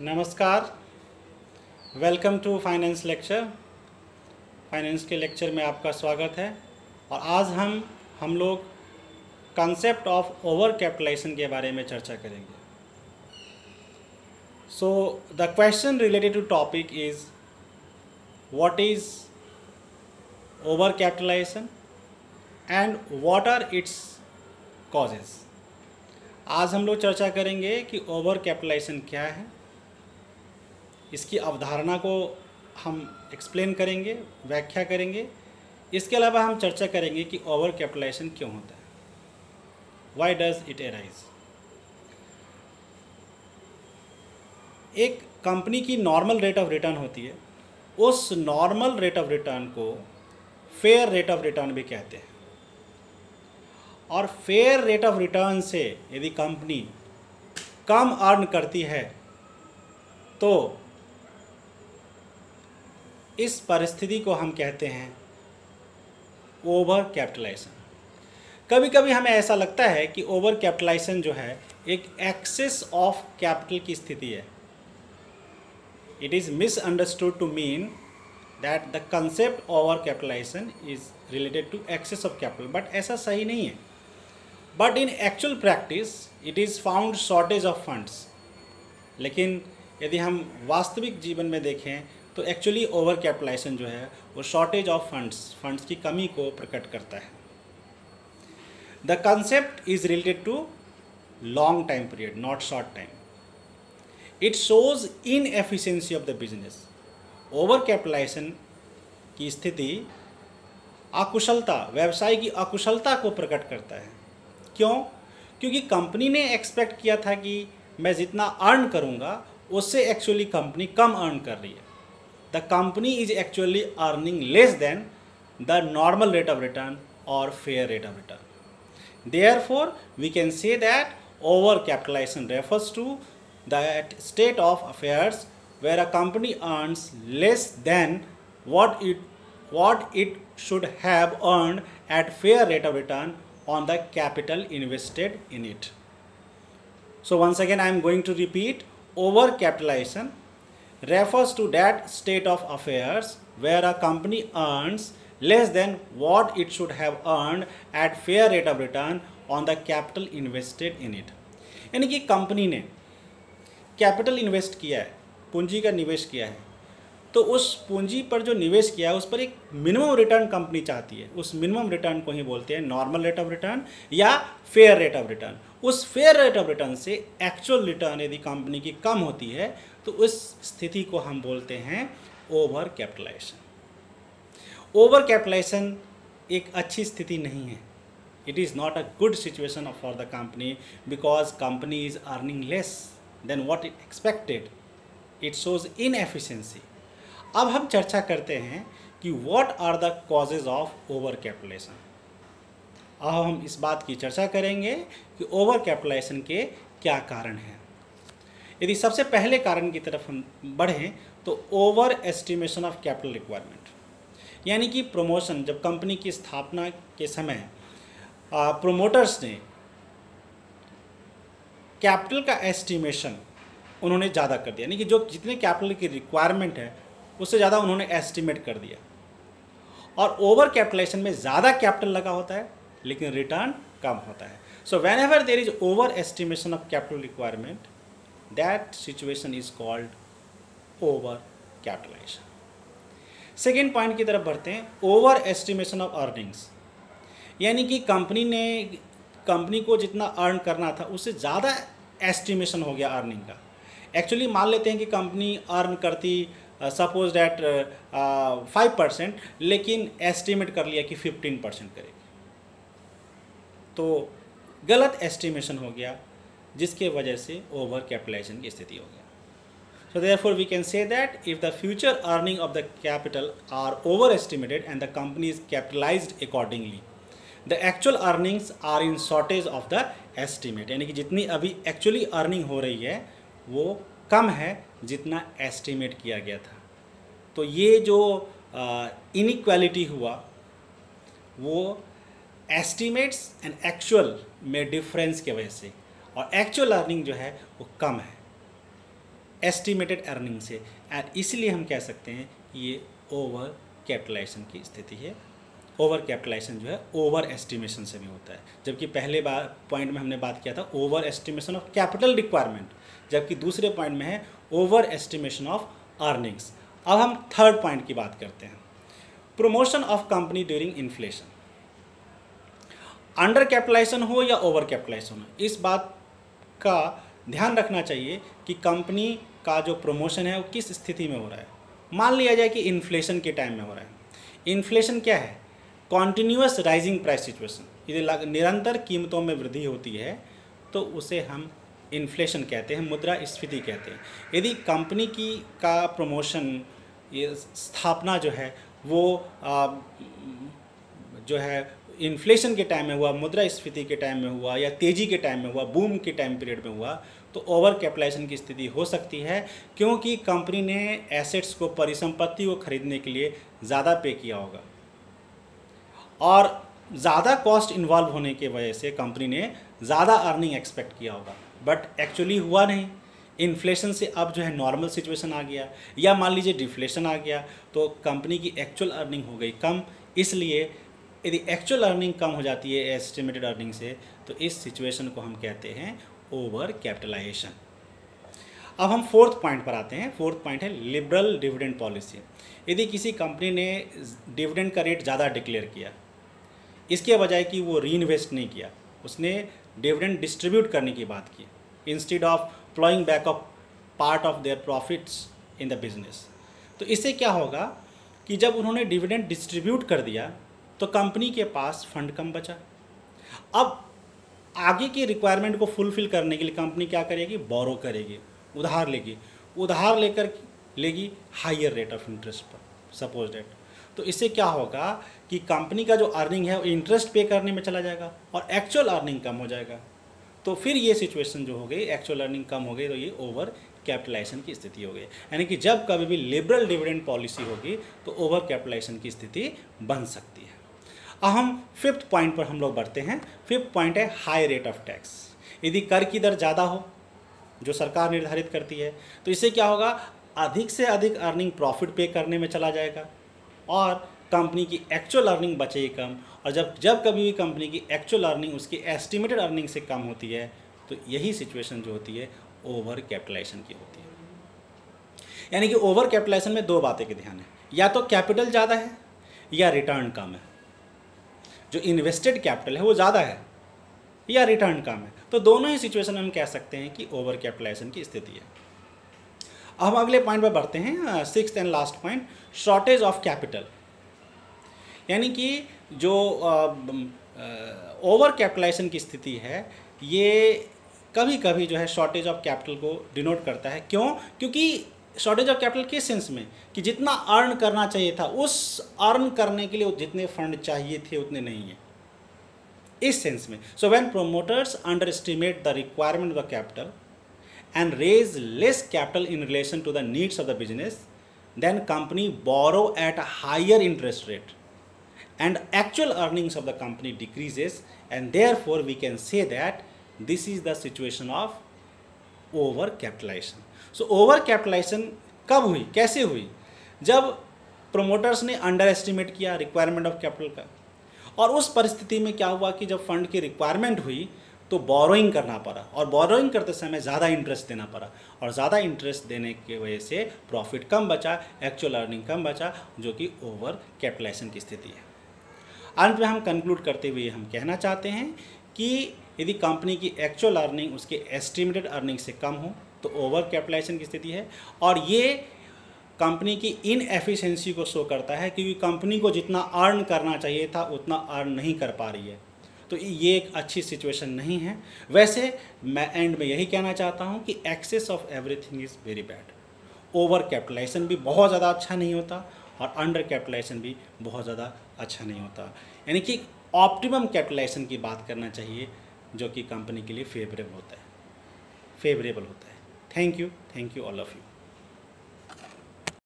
नमस्कार। Welcome to finance lecture finance के lecture में आपका स्वागत है। और आज हम हम लोग कंसेप्ट ऑफ़ ओवर कैपिटलाइजेशन के बारे में चर्चा करेंगे। So the question related to topic is what is over capitalization and what are its causes आज हम लोग चर्चा करेंगे कि ओवर कैपिटलाइजेशन क्या है। इसकी अवधारणा को हम एक्सप्लेन करेंगे, व्याख्या करेंगे। इसके अलावा हम चर्चा करेंगे कि ओवर कैपिटलाइजेशन क्यों होता है? वाई डज इट एराइज एक कंपनी की नॉर्मल रेट ऑफ़ रिटर्न होती है। उस नॉर्मल रेट ऑफ़ रिटर्न को फेयर रेट ऑफ़ रिटर्न भी कहते हैं। और फेयर रेट ऑफ़ रिटर्न से यदि कंपनी कम अर्न करती है तो इस परिस्थिति को हम कहते हैं ओवर कैपिटलाइजेशन कभी कभी हमें ऐसा लगता है कि ओवर कैपिटलाइजेशन जो है, एक एक्सेस ऑफ़ कैपिटल की स्थिति है। It is misunderstood to mean that the concept over capitalization is related to excess of capital but ऐसा सही नहीं है। But in actual practice it is found shortage of funds लेकिन यदि हम वास्तविक जीवन में देखें तो एक्चुअली ओवर कैपिटलाइजेशन जो है, वो शॉर्टेज ऑफ़ फंड्स फंड्स की कमी को प्रकट करता है। The concept is related to long time period not short time it shows inefficiency of the business over capitalization की स्थिति अकुशलता, व्यवसाय की अकुशलता को प्रकट करता है। क्यों? क्योंकि कंपनी ने एक्सपेक्ट किया था कि मैं जितना अर्न करूँगा, उससे एक्चुअली कंपनी कम अर्न कर रही है। The company is actually earning less than the normal rate of return or fair rate of return. Therefore, we can say that overcapitalization refers to that state of affairs where a company earns less than what it what it should have earned at fair rate of return on the capital invested in it. So once again I am going to repeat overcapitalization refers to that state of affairs where a company earns less than what it should have earned at fair rate of return on the capital invested in it यानी कि company ने capital invest किया है पूंजी का निवेश किया है तो उस पूंजी पर जो निवेश किया है उस पर एक मिनिमम रिटर्न कंपनी चाहती है उस मिनिमम रिटर्न को ही बोलते हैं नॉर्मल रेट ऑफ़ रिटर्न या फेयर रेट ऑफ़ रिटर्न उस फेयर रेट ऑफ़ रिटर्न से एक्चुअल रिटर्न यदि कंपनी की कम होती है तो उस स्थिति को हम बोलते हैं ओवर कैपिटलाइजेशन ओवर कैपिटलाइजेशन एक अच्छी स्थिति नहीं है. It is not a good situation for the company because company is earning less than what it expected it shows inefficiency अब हम चर्चा करते हैं कि what are the causes of over capitalization अब हम इस बात की चर्चा करेंगे कि ओवर कैपिटलाइजेशन के क्या कारण हैं। यदि सबसे पहले कारण की तरफ़ हम बढ़ें तो over estimation of capital requirement यानी कि प्रमोशन जब कंपनी की स्थापना के समय प्रोमोटर्स ने कैपिटल का एस्टिमेशन उन्होंने ज़्यादा कर दिया, यानी कि जो जितने कैपिटल की रिक्वायरमेंट है, उससे ज़्यादा उन्होंने एस्टिमेट कर दिया। और ओवर कैपिटलाइजेशन में ज़्यादा कैपिटल लगा होता है लेकिन रिटर्न कम होता है। So whenever there is over estimation of capital requirement that situation is called over capitalization second point की तरफ़ बढ़ते हैं ओवर एस्टिमेशन ऑफ़ अर्निंग्स यानी कि कंपनी ने कंपनी को जितना अर्न करना था, उससे ज़्यादा एस्टिमेशन हो गया अर्निंग का। एक्चुअली मान लेते हैं कि कंपनी अर्न करती सपोज़ डैट फाइव परसेंट लेकिन एस्टिमेट कर लिया कि फिफ्टीन परसेंट करेगी। तो गलत एस्टिमेशन हो गया, जिसके वजह से ओवर कैपिटलाइजेशन की स्थिति हो गया। So therefore we can say that if the future earning of the capital are over estimated and the company is capitalize accordingly the actual earnings are in shortage of the estimate यानी कि जितनी अभी actually earning हो रही है, वो कम है जितना एस्टिमेट किया गया था। तो ये जो इनक्वालिटी हुआ, वो एस्टिमेट्स एंड एक्चुअल में डिफरेंस के वजह से। और एक्चुअल अर्निंग जो है, वो कम है। एस्टिमेटेड अर्निंग से। एंड इसलिए हम कह सकते हैं ये ओवर कैपिटलाइजेशन की स्थिति है। ओवर कैपिटलाइजेशन जो है ओवर एस्टिमेशन से भी होता है। जबकि पहले बार पॉइंट में हमने बात किया था over estimation of capital requirement जबकि दूसरे पॉइंट में है ओवर एस्टिमेशन ऑफ़ अर्निंग्स अब हम थर्ड पॉइंट की बात करते हैं। Promotion of company during inflation under capitalization हो या ओवर कैपिटलाइजेशन हो इस बात का ध्यान रखना चाहिए कि कंपनी का जो प्रमोशन है वो किस स्थिति में हो रहा है। मान लिया जाए कि इन्फ्लेशन के टाइम में हो रहा है। इन्फ्लेशन क्या है? कॉन्टीन्यूस राइजिंग प्राइस सिचुएशन यदि निरंतर कीमतों में वृद्धि होती है तो उसे हम इन्फ्लेशन कहते हैं मुद्रा स्फीति कहते हैं। यदि कंपनी की का प्रमोशन ये स्थापना जो है वो आ, जो है इन्फ्लेशन के टाइम में हुआ, मुद्रा स्फीति के टाइम में हुआ, या तेज़ी के टाइम में हुआ बूम के टाइम पीरियड में हुआ तो ओवर कैपिटलाइजेशन की स्थिति हो सकती है, क्योंकि कंपनी ने एसेट्स को परिसंपत्ति को खरीदने के लिए ज़्यादा पे किया होगा। और ज़्यादा कॉस्ट इन्वॉल्व होने की वजह से कंपनी ने ज़्यादा अर्निंग एक्सपेक्ट किया होगा। बट एक्चुअली हुआ नहीं। इन्फ्लेशन से अब जो है नॉर्मल सिचुएशन आ गया, या मान लीजिए डिफ्लेशन आ गया तो कंपनी की एक्चुअल अर्निंग हो गई कम, इसलिए यदि एक्चुअल अर्निंग कम हो जाती है एस्टिमेटेड अर्निंग से तो इस सिचुएशन को हम कहते हैं ओवर कैपिटलाइजेशन अब हम फोर्थ पॉइंट पर आते हैं। फोर्थ पॉइंट है लिबरल डिविडेंड पॉलिसी यदि किसी कंपनी ने डिविडेंड का रेट ज़्यादा डिक्लेयर किया, इसके बजाय कि वो री इन्वेस्ट नहीं किया, उसने डिविडेंड डिस्ट्रीब्यूट करने की बात की instead of ploughing back of part of their profits in the business तो इससे क्या होगा कि जब उन्होंने डिविडेंड डिस्ट्रीब्यूट कर दिया तो कंपनी के पास फंड कम बचा। अब आगे की रिक्वायरमेंट को फुलफिल करने के लिए कंपनी क्या करेगी? बोरो करेगी। उधार लेगी। उधार लेकर लेगी हाइयर रेट ऑफ़ इंटरेस्ट पर सपोज़ डेट तो इससे क्या होगा कि कंपनी का जो अर्निंग है वो इंटरेस्ट पे करने में चला जाएगा और एक्चुअल अर्निंग कम हो जाएगा। तो फिर ये सिचुएशन जो हो गई एक्चुअल अर्निंग कम हो गई तो ये ओवर कैपिटलाइजेशन की स्थिति हो गई। यानी कि जब कभी भी लिबरल डिविडेंड पॉलिसी होगी तो ओवर कैपिटलाइजेशन की स्थिति बन सकती है। अब हम फिफ्थ पॉइंट पर हम लोग बढ़ते हैं। फिफ्थ पॉइंट है हाई रेट ऑफ़ टैक्स यदि कर की दर ज़्यादा हो, जो सरकार निर्धारित करती है तो इससे क्या होगा? अधिक से अधिक अर्निंग प्रॉफिट पे करने में चला जाएगा और कंपनी की एक्चुअल अर्निंग बचेगी कम। और जब जब कभी भी कंपनी की एक्चुअल अर्निंग उसकी एस्टिमेटेड अर्निंग से कम होती है तो यही सिचुएशन जो होती है ओवर कैपिटलाइजेशन की होती है। यानी कि ओवर कैपिटलाइजेशन में दो बातें के ध्यान है। या तो कैपिटल ज़्यादा है या रिटर्न कम है। जो इन्वेस्टेड कैपिटल है, वो ज़्यादा है, या रिटर्न कम है। तो दोनों ही सिचुएशन हम कह सकते हैं कि ओवर कैपिटलाइजेशन की स्थिति है। अब हम अगले पॉइंट पर बढ़ते हैं six and last point shortage of capital यानी कि जो ओवर कैपिटलाइजेशन की स्थिति है, ये कभी कभी जो है शॉर्टेज ऑफ़ कैपिटल को डिनोट करता है। क्यों? क्योंकि शॉर्टेज ऑफ़ कैपिटल किस सेंस में? कि जितना अर्न करना चाहिए था, उस अर्न करने के लिए जितने फंड चाहिए थे, उतने नहीं है। इस सेंस में। So when promoters under estimate the requirement of the capital and raise less capital in relation to the needs of the business then company borrow at a higher interest rate and actual earnings of the company decreases and therefore we can say that this is the situation of over capitalization. So over capitalization कब हुई? कैसे हुई? जब promoters ने under estimate किया requirement of capital का। और उस परिस्थिति में क्या हुआ कि जब फंड की रिक्वायरमेंट हुई तो बोरोइंग करना पड़ा। और बोरोइंग करते समय ज़्यादा इंटरेस्ट देना पड़ा। और ज़्यादा इंटरेस्ट देने की वजह से प्रॉफिट कम बचा एक्चुअल अर्निंग कम बचा, जो कि ओवर कैपिटलाइजेशन की स्थिति है। अंत में हम कंक्लूड करते हुए हम कहना चाहते हैं कि यदि कंपनी की एक्चुअल अर्निंग उसके एस्टिमेटेड अर्निंग से कम हो तो ओवर कैपिटलाइजेशन की स्थिति है। और ये कंपनी की इन एफिशिएंसी को शो करता है क्योंकि कंपनी को जितना अर्न करना चाहिए था, उतना अर्न नहीं कर पा रही है। तो ये एक अच्छी सिचुएशन नहीं है। वैसे मैं एंड में यही कहना चाहता हूँ कि excess of everything is very bad. Over capitalization भी बहुत ज़्यादा अच्छा नहीं होता और अंडर कैपिटलाइजेशन भी बहुत ज़्यादा अच्छा नहीं होता। यानी कि ऑप्टिमम कैपिटलाइजेशन की बात करना चाहिए जो कि कंपनी के लिए फेवरेबल होता है। फेवरेबल होता है। Thank you thank you all of you